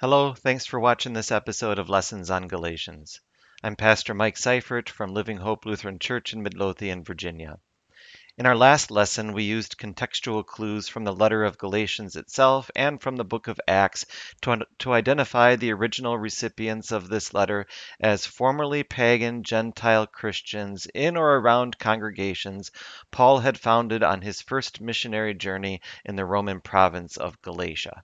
Hello, thanks for watching this episode of Lessons on Galatians. I'm Pastor Mike Seifert from Living Hope Lutheran Church in Midlothian, Virginia. In our last lesson, we used contextual clues from the letter of Galatians itself and from the book of Acts to, to identify the original recipients of this letter as formerly pagan Gentile Christians in or around congregations Paul had founded on his first missionary journey in the Roman province of Galatia.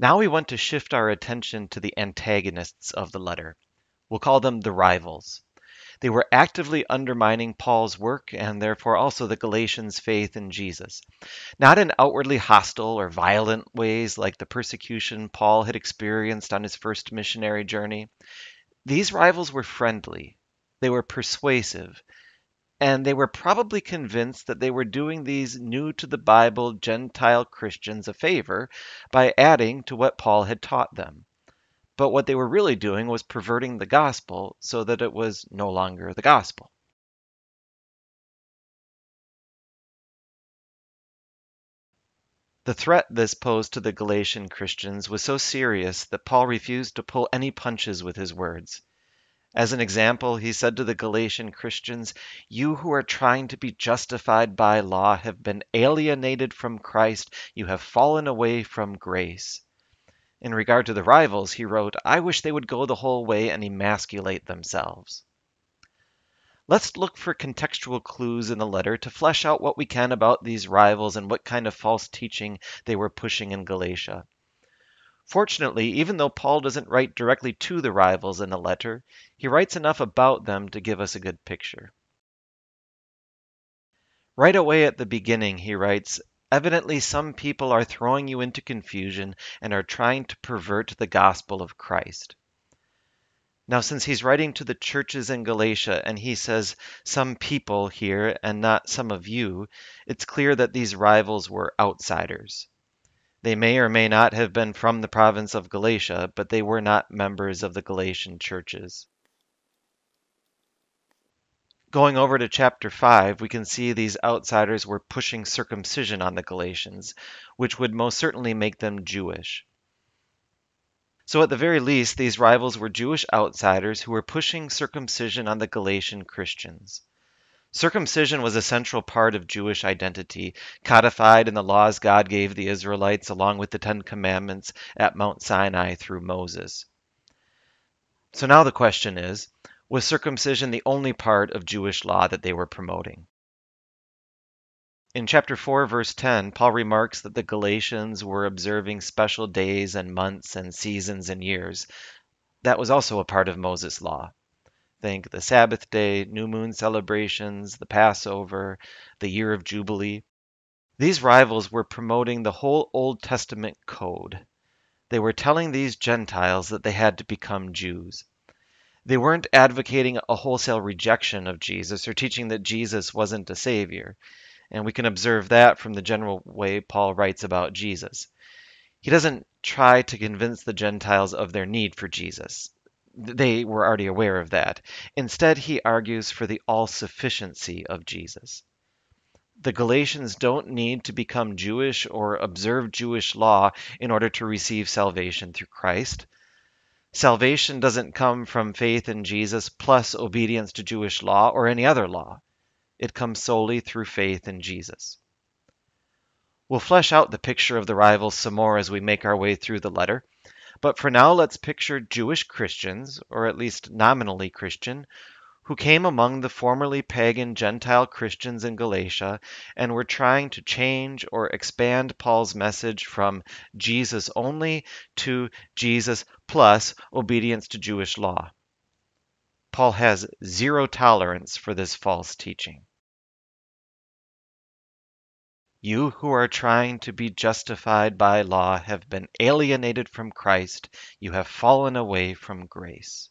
Now we want to shift our attention to the antagonists of the letter. We'll call them the rivals. They were actively undermining Paul's work and therefore also the Galatians' faith in Jesus. Not in outwardly hostile or violent ways like the persecution Paul had experienced on his first missionary journey. These rivals were friendly, they were persuasive, and they were probably convinced that they were doing these new to the Bible Gentile Christians a favor by adding to what Paul had taught them. But what they were really doing was perverting the gospel so that it was no longer the gospel. The threat this posed to the Galatian Christians was so serious that Paul refused to pull any punches with his words. As an example, he said to the Galatian Christians, You who are trying to be justified by law have been alienated from Christ, you have fallen away from grace. In regard to the rivals, he wrote, I wish they would go the whole way and emasculate themselves. Let's look for contextual clues in the letter to flesh out what we can about these rivals and what kind of false teaching they were pushing in Galatia. Fortunately, even though Paul doesn't write directly to the rivals in the letter, he writes enough about them to give us a good picture. Right away at the beginning, he writes, Evidently, some people are throwing you into confusion and are trying to pervert the gospel of Christ. Now, since he's writing to the churches in Galatia and he says some people here and not some of you, it's clear that these rivals were outsiders. They may or may not have been from the province of Galatia, but they were not members of the Galatian churches. Going over to chapter 5, we can see these outsiders were pushing circumcision on the Galatians, which would most certainly make them Jewish. So, at the very least, these rivals were Jewish outsiders who were pushing circumcision on the Galatian Christians. Circumcision was a central part of Jewish identity, codified in the laws God gave the Israelites along with the Ten Commandments at Mount Sinai through Moses. So now the question is was circumcision the only part of Jewish law that they were promoting? In chapter 4, verse 10, Paul remarks that the Galatians were observing special days and months and seasons and years. That was also a part of Moses' law. Think the Sabbath day, new moon celebrations, the Passover, the year of Jubilee. These rivals were promoting the whole Old Testament code. They were telling these Gentiles that they had to become Jews. They weren't advocating a wholesale rejection of Jesus or teaching that Jesus wasn't a savior. And we can observe that from the general way Paul writes about Jesus. He doesn't try to convince the Gentiles of their need for Jesus. They were already aware of that. Instead, he argues for the all sufficiency of Jesus. The Galatians don't need to become Jewish or observe Jewish law in order to receive salvation through Christ. Salvation doesn't come from faith in Jesus plus obedience to Jewish law or any other law. It comes solely through faith in Jesus. We'll flesh out the picture of the rivals some more as we make our way through the letter. But for now, let's picture Jewish Christians, or at least nominally Christian, who came among the formerly pagan Gentile Christians in Galatia and were trying to change or expand Paul's message from Jesus only to Jesus plus obedience to Jewish law. Paul has zero tolerance for this false teaching. You who are trying to be justified by law have been alienated from Christ. You have fallen away from grace.